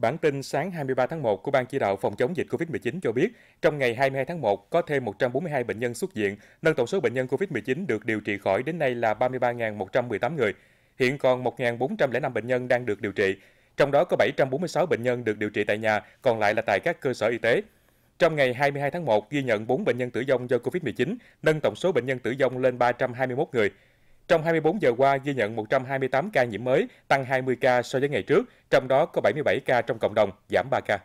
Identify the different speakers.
Speaker 1: Bản tin sáng 23 tháng 1 của Ban chỉ đạo phòng chống dịch COVID-19 cho biết, trong ngày 22 tháng 1 có thêm 142 bệnh nhân xuất viện, nâng tổng số bệnh nhân COVID-19 được điều trị khỏi đến nay là 33.118 người. Hiện còn 1.405 bệnh nhân đang được điều trị, trong đó có 746 bệnh nhân được điều trị tại nhà, còn lại là tại các cơ sở y tế. Trong ngày 22 tháng 1 ghi nhận 4 bệnh nhân tử vong do COVID-19, nâng tổng số bệnh nhân tử vong lên 321 người. Trong 24 giờ qua ghi nhận 128 ca nhiễm mới, tăng 20 ca so với ngày trước, trong đó có 77 ca trong cộng đồng, giảm 3 ca.